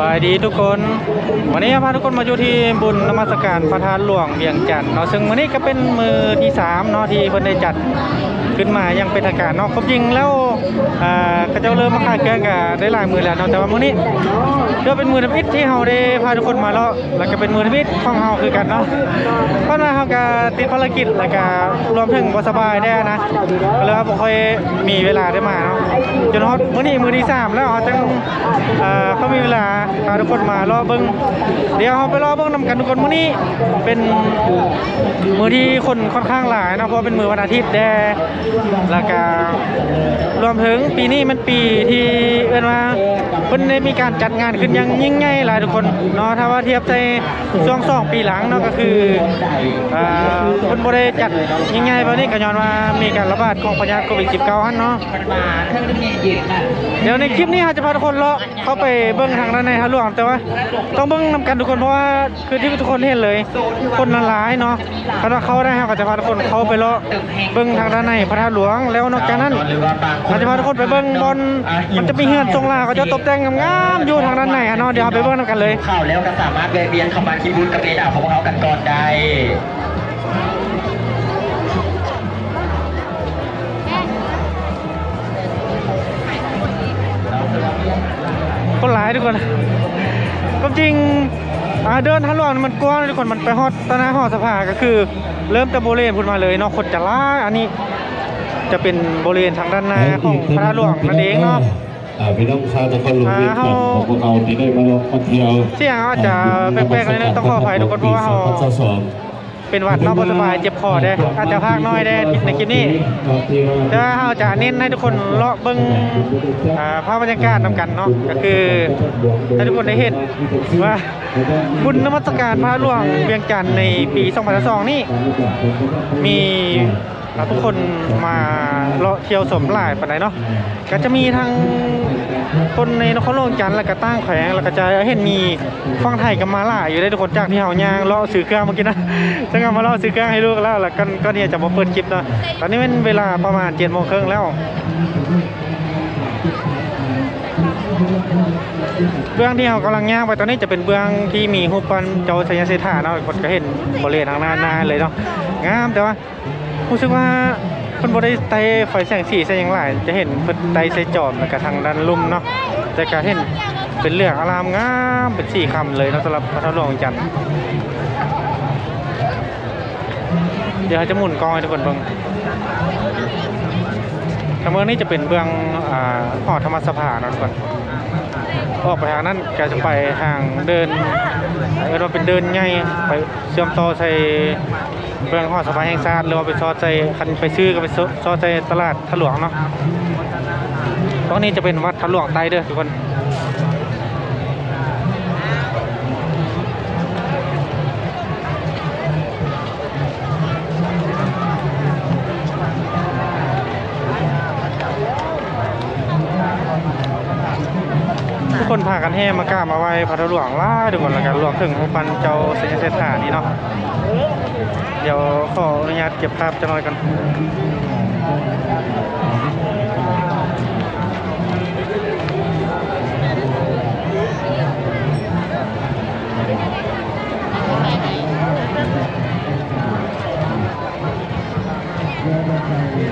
บายดีทุกคน วันนี้พาทุกคนมาอยู่ที่บุญนมัสการพระธาตุหลวงเวียงจันทร์เนาะซึ่งวันนี้ก็เป็นมือที่สามเนาะที่เพิ่นได้จัดขึ้นมายังเป็นทางการเนาะความจริงแล้วอ่าก็จะเริ่มมาขายเครื่อกันได้หลายมือแล้วเนาะแต่ว่ามื้อนี้ก็เป็นมือทมิตที่เฮาได้พาทุกคนมาแล้วแล้วก็เป็นมือทมิตของเฮาคือกันเนาะเพราะว่าเฮาก็ติดภารกิจแล้วก็รวมถึงบ่สบายได้นะก็เลยว่าบ่ค่อยมีเวลาได้มาเนาะจนฮอดมื้อนี้มือที่สามแล้วเฮาจังอ่อเขามีเวลาพาทุกคนมารอเบิ่งเดี๋ยวเฮาไปรอเบิ่งนํกันทุกคนมื้อนี้เป็นมื้อที่คนค่อนข้างหลายนะเพราะเป็นมื้อวันอาทิตย์แดแล้วก็รวมถึงปีนี้มันปีที่เอิ้นว่าเพิ่นได้มีการจัดงานขึ้นยังยิ่งใหญ่หลายทุกคนเนาะถ้าว่าเทียบในช่วงสองปีหลังเนาะก็คืออ่าเพิ่นบ่ได้จัดยิ่งใหญ่แบบนี้ก็ย้อนว่ามีการระบาดของพยาธิโควิด 19 หั่นเนาะเดี๋ยวในคลิปนี้เราจะพาทุกคนเลาะเข้าไปเบื้องทางด้านในทะลวงแต่ว่าต้องเบื้องนำกันทุกคนเพราะว่าคือที่ทุกคนเห็นเลย คนละหลายเนาะคาดว่าเขาได้เราก็จะพาทุกคนเขาไปเลาะเบื้องทางด้านในพระธาตุหลวงแล้วนอกจากนั้นเราจะพาทุกคนไปเบื้องบนมันจะมีเฮือนทรงลาเขาจะตกแต่งงามๆอยู่ทางด้านในอะเนาะเดี๋ยวไปเบื้องนำกันเลยข่าวแล้วก็สามารถแวะเวียนเข้ามาที่บูธกับเอดาของพวกเขากันก่อนได้ คนหลายทุกคนก็จริงอ่าเดินทะลวงนี่มันกว้างทุกคนมันไปฮอดตอนหน้าหอสภาก็คือ เริ่มจากบริเวณพุ่นมาเลยเนาะคนจะล่ายอันนี้ จะเป็นบริเวณทางด้านหน้าของพระธาตุหลวงนั่นเองเนาะอ่าพี่น้องชาวนครหลวงเวียงจันทร์ของพวกเราที่ได้มาลงมาเที่ยวเสียงอาจจะแปลกๆเลยนะต้องขออภัยทุกคนเพราะว่าเราสอง เป็นหวัดเนอกสบายเจ็บคอได้อาจจะพากน้อยได้ในคลิปนี้แต่ว่าเราจะเน้นให้ทุกคนเลาะเบิ้งอ่าภาพบรรยากาศนำกันเนาะก็คือให้ทุกคนได้เห็นว่าบุญนมัสการพระหลวงเวียงจันทร์ในปี2022นี่มีทุกคนมาเลาะเที่ยวสมหลายปานใดเนาะก็จะมีทั้ง คนในนครหลวงจันทร์แล้วก็ตั้งแขวงแล้วก็จะเห็นมีฟังไทยกับมาหลาอยู่ได้ทุกคนจากที่เฮาย่างเลาะซื้อเครื่องเมื่อกี้นะจังเอามาเลาะซื้อเครื่องให้ลูกแล้วแล้วก็ก็เนี่ยจะมาเปิดคลิปนะตอนนี้เป็นเวลาประมาณ7:30นแล้วเบื้องที่เรากำลังย่างไปตอนนี้จะเป็นเบื้องที่มีรูปปั้นเจ้าชายเศรษฐาเนาะคนก็เห็นบริเวณทางหน้าหน้าเลยเนาะงามแต่ว่ารู้สึกว่า คนบริไตไฟแสงสีแสงอย่างหลาย จะเห็นเพิ่นไตใส่จอมแล้วก็ทางด้านลุ่มเนาะแต่ก็เห็นเป็นเหลืองอารามงามเป็นสีคำเลยเนาะสำหรับพระธาตุหลวงจันทร์เดี๋ยวจะหมุนกองให้ทุกคนเบิ่งทางเมืองนี้จะเป็นเบื้องอ่าหอธรรมสภาเนาะทุกคนออกไปทางนั้นแกจะไปทางเดินเออเราเป็นเดินไงไปเชื่อมต่อใส่ เบื้องหอสภาแห่งชาติหรือว่าไปซอใส่คันไปซื้อก็ไปซอใส่ตลาดทะหลวงเนาะตรงนี้จะเป็นวัดทะหลวงใต้เด้อทุกคนทุกคนพากันแห่มากรามาไหว้พระทะหลวงล่าทุกคนแล้วกันรวมถึงรูปปั้นเจ้าเสด็จเศรษฐานี่เนาะ เดี๋ยวขออนุญาตเก็บภาพจะหน่อยกัน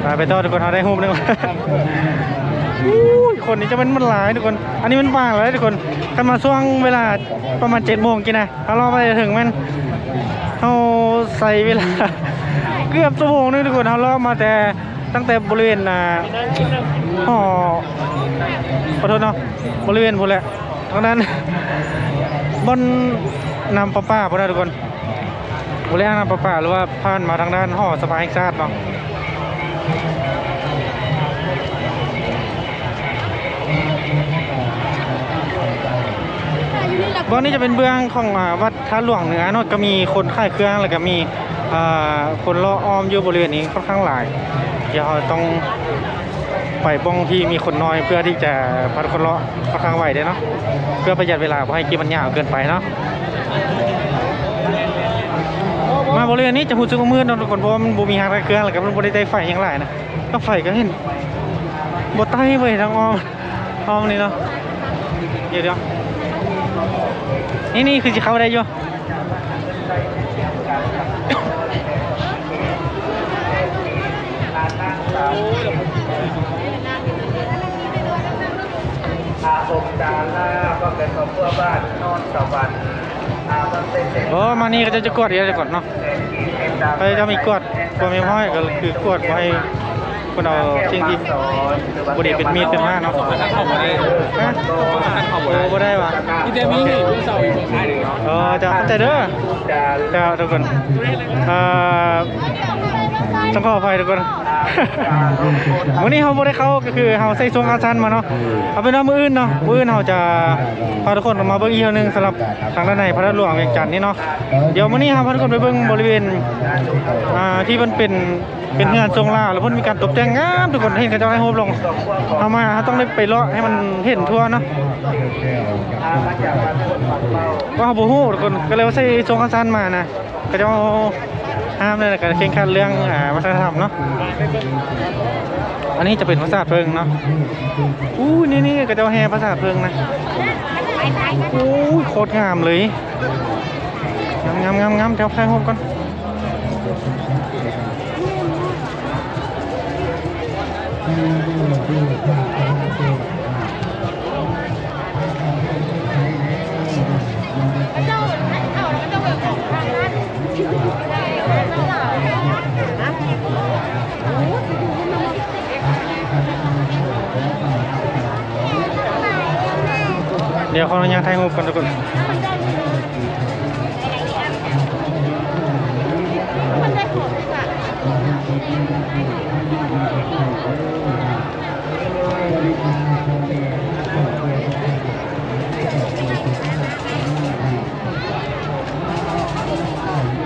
ไปไปต่อทุกคนเขาได้ฮูมหนึง อุ้ยคนนี้จะมันมันหลายทุกคน อันนี้มันว่างแล้วทุกคนถ้ามาช่วงเวลาประมาณเจ็ดโมงกินนะถ้าเราไปถึงมันเขาใส่เวลา เกือบชั่วโมงนึงทุกคนเขาเลาะมาแต่ตั้งแต่บริเวณอ่าหอขอโทษเนาะบริเวณพวกแหละตรงนั้นบนนำประป้าพวกนั้นทุกคนบริเวณนำประป้าหรือว่าผ่านมาทางด้านหอสภาแห่งชาติเนาะ บอนนี้จะเป็นเบื้องของวัดท่าหลวงเหนือนอะก็มีคนขายเครื่องแล้วก็มีคนรออ้อมอยู่บริเวณนี้ค่อนข้างหลายเดี๋ยวต้องไปบ้องที่มีคนน้อยเพื่อที่จะพัดคนรอค่อนข้างไหวได้เนาะเพื่อประหยัดเวลาเพราะให้คลิปมันยาวเกินไปเนาะมาบริเวณนี้จะหูซึกว่ามืดเนาะทุกคนเพราะว่มันบูมีหางเครื่องแล้วก็มันบริได้ไฟอยังไรนะก็ไฟก็เห็นบใต้เว้ยทางอ้อมอ้อมนี่เนาะเดี๋ยวเดี๋ยว นี่นี่คือจะเข้าได้อยู่อาสมดาลาก็เป็นของเพื่อบ้านนอนสวรรค์อามันเป็โอ้มานี่ก็จะจะกวดเดี๋ยวจะกดเนาะไปจะมีกวดกวดมีห้อยก็คือกวดไว้ คนเราสิ่งที่บดีเป็นมีดเป็นมาเนาะฮะโอ้ามาได้ว่ะที่เดมี่นี่พี่เสาอีกคนท้ายหนึ่งเนาะเออจะเข้าใจเด้อแล้วทุกคนเอ่อ ต้องขออภัยทุกคนวันนี้เราบ่ได้เข้าก็คือเราใส่ทรงอาซันมาเนาะเอาเป็นว่ามื้ออื่นเนาะมื้ออื่นเราจะพาทุกคนมาเบิ่งอีกเทื่อนึงสำหรับทางด้านในพระราชหลวงเวียงจันทน์นี่เนาะเดี๋ยวมื้อนี้เราพาทุกคนไปเบิ่งบริเวณอ่าที่มันเป็นเป็นงานทรงลาแล้วเพิ่นมีการตกแต่งงามทุกคนเห็นเขาเจ้าให้โฮบลงเอามาเราต้องได้ไปเลาะให้มันเห็นทั่วเนาะก็เราบ่ฮู้ทุกคนก็เลยว่าใส่ทรงอาซันมานะก็เจ้า ห้ามเลยนะก็เข่งขันเรื่องอวัฒนธรรมเนาะอันนี้จะเป็นภาษาเพิงเนาะอู้นี่นี่ก็จะแห่ภาษาเพิงนะอู้โคตรงามเลยงามงามงามงามแถวไฟหบก่อนเดี๋ยวขออนุญาตถ่ายรูปก่อนทุก คน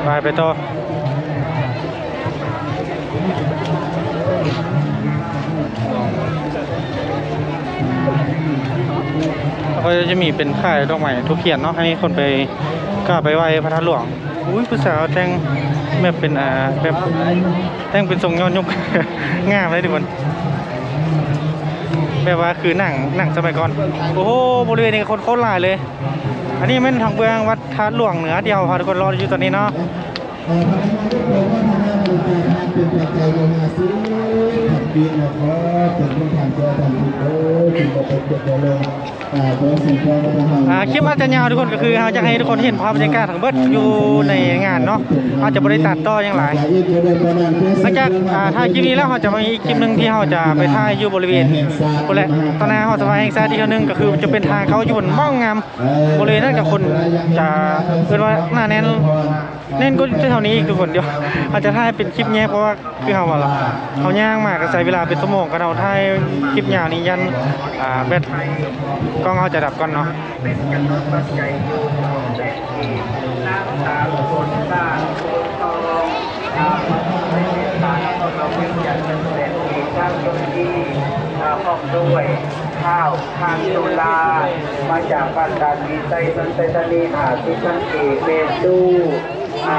ไปไปต่อแก็จะมีเป็นค่ายดอกไม้ทุกเขียนเนาะให้คนไปกล้าไปไหว้พระธาตุหลวงอุ้ยผู้สาวแต่งแบบเป็นอ่าแบบแต่งเป็นทรงย้อนยุคงามเลยทุกคนแบบว่าคือหนังหนังสมัยก่อนโอ้โหบริเวณนี้คนโคตรหลายเลย อันนี้เป็นทางเบืองวัดท่าหลวงเหนือเดียวพาทุกคนรออยู่ตอนนี้เนาะ อ่าคลิปอาจจะยาวทุกคนก็คือเราจะให้ทุกคนเห็นภาพบรรยากาศทั้งเบิดอยู่ในงานเนาะอาจจะบริตัดต่ออย่างไรหลังจากถ่ายคลิปนี้แล้วเราจะมีอีกคลิปหนึ่งที่เราจะไปถ่ายอยู่บริเวณคนแหละตอนนั้เราสภาแห่งชาติที่เท่านึงก็คือจะเป็นทางเขาอยู่บนม่องงามบริเวณนั้นกับคนจะเป็นว่าหน้าแน่นแน่นก็เท่านี้อีกทุกคนเดียวอาจจะถ่ายเป็นคลิปแย่เพราะว่าคือเราว่าเราเขาย่างมากก็ใช้เวลาเป็นชั่วโมงก็เราถ่ายคลิปยาวนี้ยันอ่าแบตกล้องเราจะดับก่อนเนาะห้องด้วยข้าวข้างตุลา มาจากบ้านดานมีไตมันไตตานีอาที่ทั้งเอเมดูอ่า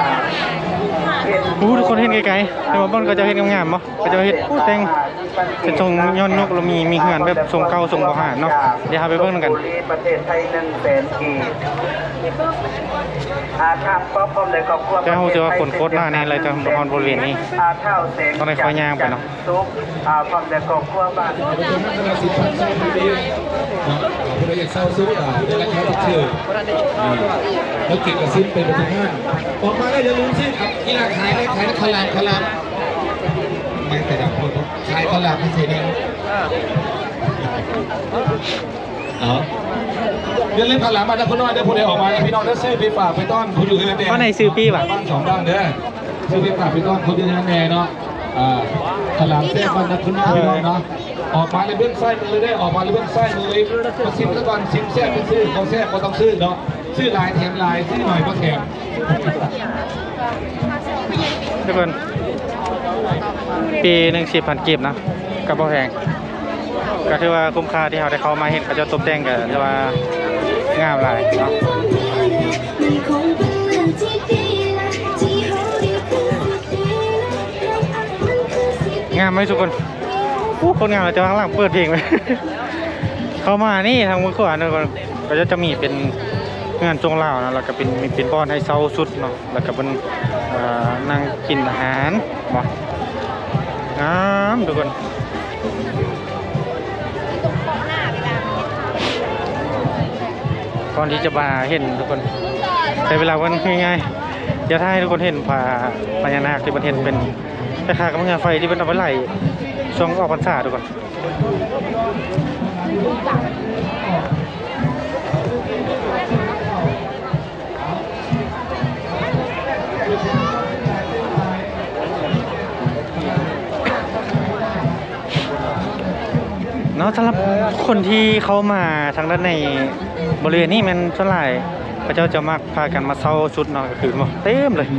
อู้ทุกคนเห็นไกลๆแต่ว่าบ้านก็จะเห็นงามๆเนาะก็จะเห็นอู้แต่ง เป็นทรงย้อนนกเรามีมีเหือนแบบทรงเก่าทรงบ่หารเนาะเดี๋ยวเราไปเบิ่งนำกันประเทศไทยหนึ่งแสนกีบอาถ้าก็พร้อมเลยครอบครัวแค่รู้สึกว่าฝนโคตรหนาแน่เลยจังบริเวณนี้อาเท่าแสงต้องไปคอยย่างไปเนาะซุปอาพร้อมเลยครอบครัวบ้านสิบพันเศร้าพอดีผู้ใดอยากเศร้าซุปอะผู้ใดรักแค่รักเชื่อแล้วเก็บกระซิบเป็นประจำงานออกมาแล้วอย่าลืมสิครับกีฬาขายได้ขายได้ขลามขลามไม่แต่ดับคนขา ยขลามไม่ใช่เนี่ยเอาเดี๋ยวเล่นขลามมาแล้วคุณน้อยเดี๋ยวผู้ใดออกมาแล้วพี่น้องได้ซื้อไปฝากไปต้อนผู้อยู่ที่นั่นเองเพราะในซื้อปีว่ะบ้านสองบ้านเด้อซื้อไปฝากไปต้อนคนอยู่ที่นั่นเองเนาะอ่าขลามเส้นบ้านนักคุณน้อยเนาะออกมาเลยเบื้องไส้มือเลยได้ออกมาเลยเบื้องไส้มือเลยมาซิมแล้วก่อนซิมแซ่บไปซื้อเขาแซ่บก็ต้องซื้อเนาะซื้อลายแถมลายซื้อหน่อยก็แถมทุกคน ปีหนึ่งสิบพันกีบนะกับบ่แพงก็ถือว่าคุ้มค่าที่เราได้เข้ามาเห็นเขาจะตกแต่งกันถือว่างามหลายเนาะมันคงเป็นเรื่องที่ดีนะที่เขาได้พูดดีนะมันคือสิ่งงามไหมทุกคนอู้คนงามเราจะข้างหลังเปิดเพลงไว้เข้ามานี่ทางมือขวาทุกคนก็จะจะมีเป็น งานจงเล่านะแล้วก็เป็นมีเป็นบอนให้เซาสุดเนาะแล้วก็เป็นนั่งกินอาหารบ่งามทุกคนก่อนที่จะมาเห็นทุกคนใช้เวลาวันง่ายๆจะถ้าให้ทุกคนเห็นผาพญานาคที่มันเห็นเป็นคล้ายๆกับงานไฟที่เป็นเอาไปไล่ช่วงออกพรรษาทุกคน สำหรับคนที่เขามาทางด้านในบริเวณนี้มันส่วนหลายพระเจ้าจะมักพากันมาเซาชุดเนาะก็คือบ่เต็มเลย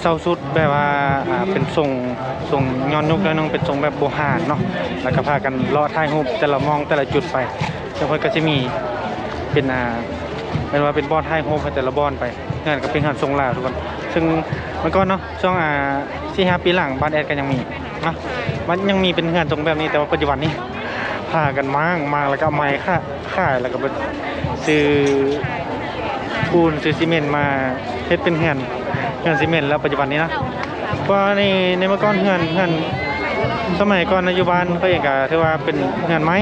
เซาชุดแบบว่าเป็นทรงทรงย้อนยุคแล้วนึงเป็นทรงแบบโบราณเนาะแล้วก็พากันเลาะถ่ายรูปแต่ละมองแต่ละจุดไปแล้วเพิ่นก็จะมีเป็นอ่าเป็นว่าเป็นบอนถ่ายรูปให้แต่ละบอนไปงานก็เป็นงานทรงลาวทุกคนซึ่งเมื่อก่อนเนาะช่วงอ่าสี่ห้าปีหลังบ้านแอดก็ยังมีเนาะมันยังมีเป็นงานทรงแบบนี้แต่ว่าปัจจุบันนี้ พากันมางมางแล้วก็เอาไม้ค่าค่ายแล้วก็ไปซื้อปูนซื้อซีเมนต์มาเฮ็ดเป็นเฮือนเฮือนซีเมนต์แล้วปัจจุบันนี้นะเพราะในในเมื่อก่อนเฮือนเฮือนสมัยก่อนปัจจุบันก็เองก็ถือว่าเป็นเฮือนไม้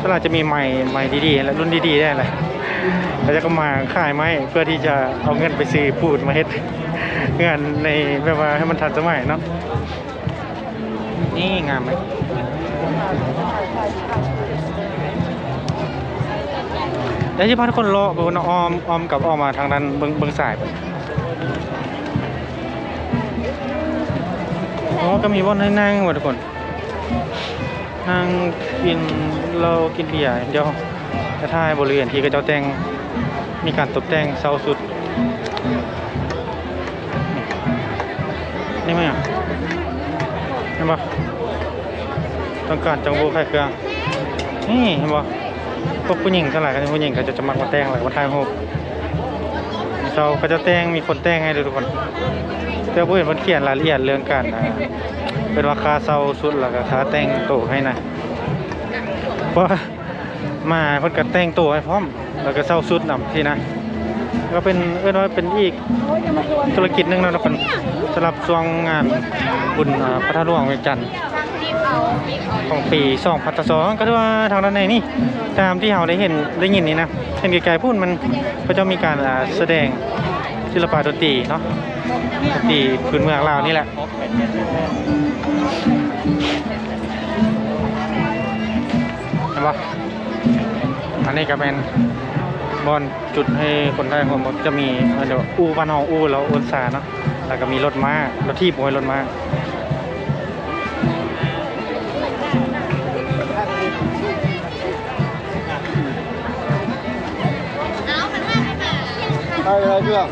ถ้าเราจะมีไม้ไม้ดีๆและรุ่นดีๆได้เลยเราจะก็มาขายไม้เพื่อที่จะเอาเงินไปซื้อปูนมาเฮ็ดเฮือนในแบบว่าให้มันทันสมัยเนาะนี่งามไหม เดี๋ยวจะพาทุกคนเลาะไปบนอ้อมอ้อมกลับออกมาทางด้านเบิงเบิงสายไปอ๋อก็มีบ่อนให้นั่งว่ะทุกคน นั่งกินเรากินเบียร์เดี๋ยวจะถ่ายบริเวณที่กระเจ้าแต่งมีการตกแต่งเซาสุด นี่ไหมอะเห็นปะ ต้องการจังโบไข่เครื่องนี่เห็นปะพวกผู้หญิงทั้งหลายก็เป็นผู้หญิงก็จะจะมักมาแต่งหลายมาถ่ายรูปเราก็จะแต่งมีคนแต่งให้เลยทุกคนแต่ผู้เห็นมันเขียนรายละเอียดเรื่องการอ่าเป็นราคาเซาสุดแล้วก็ค่าแต่งโตให้นะเพราะมาเพิ่นก็แต่งโตวให้พร้อม แล้วก็เซาสุดนำที่นะก็เป็นเอ้ยน้อยเป็นอีกธุรกิจหนึงนะทุกคนสำหรับช่วงงานบุญพระธาตุหลวงเวียงจันทร์ ของปี2022ก็ถือว่าทางด้านในนี่ ตามที่เราได้เห็นได้ยินนี่นะเห็นไกลๆพูดมันก็จะมีการแสดงศิลปะดนตรีเนาะดนตรีพื้นเมืองลาวนี่แหละเห็นปะอันนี้ก็เป็นบอลจุดให้คนได้คนจะมีเดี๋ยวอูบ้านเฮาอูแล้วอุนซาเนาะแล้วก็มีรถม้ารถที่บวยรถม้า ใช่อะไรเพื่อน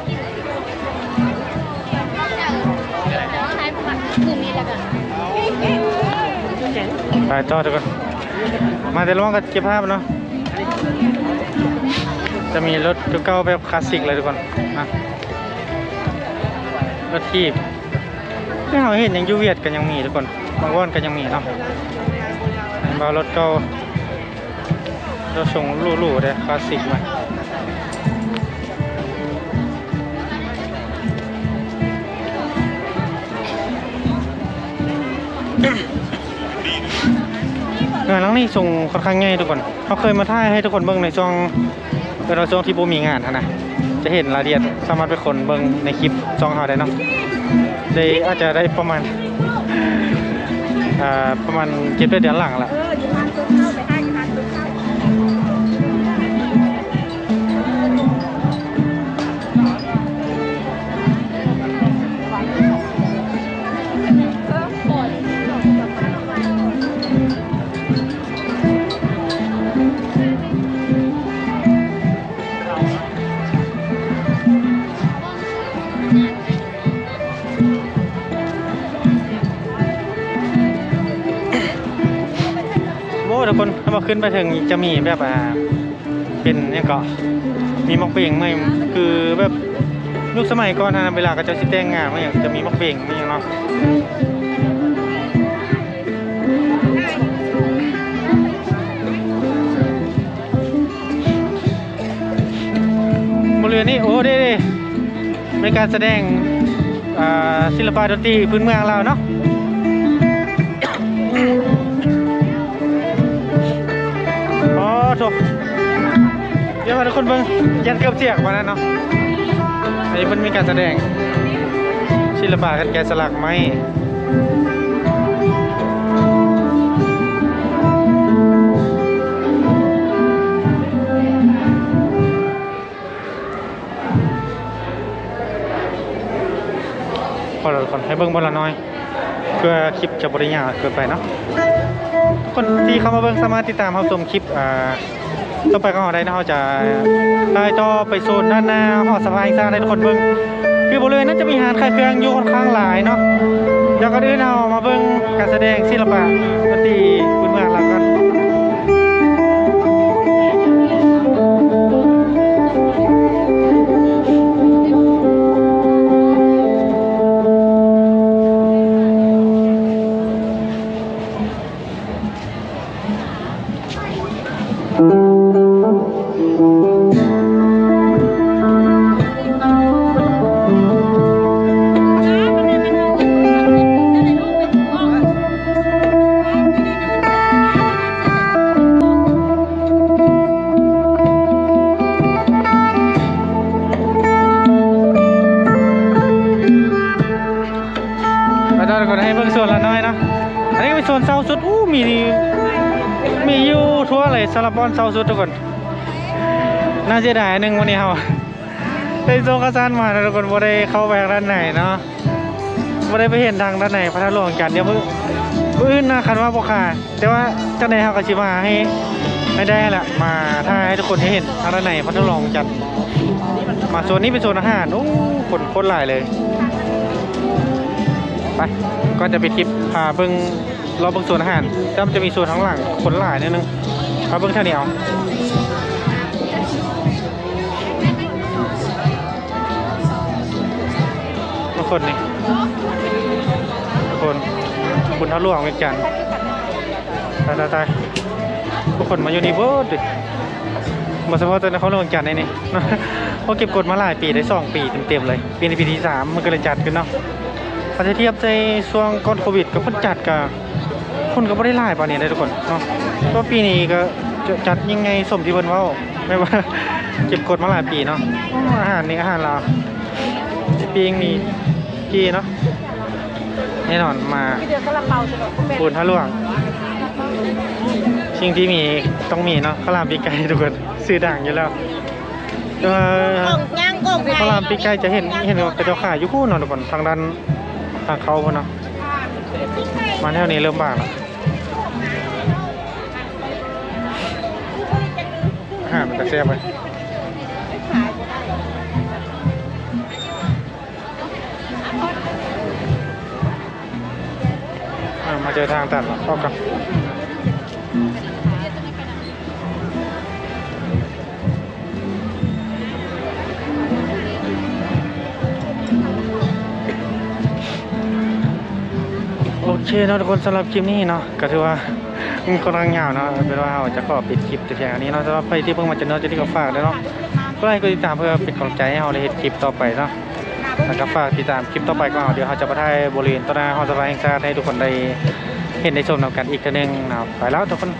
ไปต่อทุกคนมาแต่ล่วงก็เก็บภาพเนาะจะมีรถเก่าๆแบบคลาสสิกเลยทุกคนนะรถทีบที่เราเห็นยังอยูเวียดกันยังมีทุกคนบางวันก็ยังมีเนาะเห็นบ่ารถเก่ารถส่งหรูๆเลยคลาสสิกมา งานหลังนี่ส่งค่อนข้างง่ายทุกคนเขาเคยมาถ่ายให้ทุกคนเบิ้งในช่วงเป็นช่วงที่โบมีงานนะจะเห็นรายละเอียดสามารถไปคนเบิ้งในคลิปช่องเขาได้เนาะได้อาจจะได้ประมาณประมาณเจ็ดเดือนหลังละ ขึ้นไปถึงจะมีแบบอ่าเป็นเนี่ยก็มีมักเบงไหมคือแบบยุคสมัยก่อนนะเวลาก็จะสิแต่งงานไม่อย่างจะมีมักเบงไม่อย่างเนาะบริเวณการแสดงศิลปะดนตรีพื้นเมืองเราเนาะ โถเดี๋ยวมาทุกคนเบิ่งยันเกือบเสียกวันนั้นเนาะอันนี้มันมีการแสดงศิลปะกันแกะสลักไม้พอเราคนให้เบิ่งบอละน้อย เพื่อคลิปจะบริยาเกินไปเนาะ คนที่เข้ามาเบิ่งสามารถติดตามรับชมคลิปอ่าต่อไปของเราได้นะเราจะได้ต่อไปโซนด้านหน้าหอสะพานสร้างให้ทุกคนเบิ่งคือบริเวณนั้นจะมีหาดคายเครื่องอยู่ค่อนข้างหลายเนาะเดี๋ยวก็ได้นเรามาเบิ่งการแสดงศิลปะดนตรี เราก็ให้เบิ่งโซนละน้อยเนาะอันนี้เป็นโซนเซาสุดอู้มีมีอยู่ทั่วเลยสารบอนเซาสุดทุกคนน่าเสียดายหนึ่งวันนี้เราได้โซกระซานมาทุกคนบ่ได้เข้าไปด้านไหนเนาะบ่ได้ไปเห็นทางด้านไหนพระธาตุหลวงจันทร์เดี๋ยวมื้อมื้ออื่นนะคันว่าบ่ขาดแต่ว่าจ้าในเฮาก็สิมาให้ให้ได้แหละมาถ่ายให้ทุกคนได้เห็นทางด้านไหนพระธาตุหลวงจันทร์มาโซนนี้เป็นโซนอาหารโอ้คนโคตรหลายเลยไป ก็จะไปคลิปพาเบิ้งรอบเบิ้งโซนอาหารแต่มันจะมีโซนข้างหลังคนหลายนิดนึงพาเบิ้งเท่านี้เอาทุกคนนี่ทุกคนคุณท้าหลวงเวียงจันตายตายตายทุกคนมาอยู่นี่เบิดดิมาเฉพาะตอนเขาลงจันทร์นี่นี่เขาเก็บกดมาหลายปีได้สองปีเต็มๆเลยปีนี้ปีที่สามมันก็เลยจัดกันเนาะ ถ้าจะเทียบในช่วงก่อนโควิดกับเพิ่นจัดกับคนก็บ่ได้หลายปานนี้ได้ทุกคนเนาะตัวาปีนี้ก็จะจัดยังไงสมที่เพิ่นเว้าไม่ว่าเก็บกดมาหลายปีเนาะอ้ออาหารนี่อาหารลาวปีงนี่กีเนาะแน่นอนมาปูนทะลวงสิ่งที่มีต้องมีเนาะข้าวหลามปีกไก่ทุกคนซื้อดังอยู่แล้วเอ่อย่างกบพระรามปีกไก่จะเห็นเห็นว่าเป็นเจ้าขายอยู่คู่เนอนทุกคนทางด้าน ทางเขาพนเนะมาแถวนี้เริ่มบางแล้วอาหารมันจะเสียไปมาเจอทางตัดแล้วเข้ากัน เคเนาะทุกคนสำหรับคลิปนี้เนาะก็ถือว่ามันกำลังเหงยาวเนาะเป็นว่าเราจะขอปิดคลิปแต่เพียงอันนี้เนาะสำหรับใครที่เพิ่งมาเจอเนาะจะได้ก็ฝากด้วยเนาะก็ให้กดติดตามเพื่อเป็นกำลังใจให้เราในคลิปต่อไปเนาะแล้วก็ฝากติดตามคลิปต่อไปก็เอาเดี๋ยวเราจะไปถ่ายบริเวณต้นนาฮอสบายแห่งชาติให้ทุกคนได้เห็นในชมนำกันอีกทีหนึงนะไปแล้วทุกคน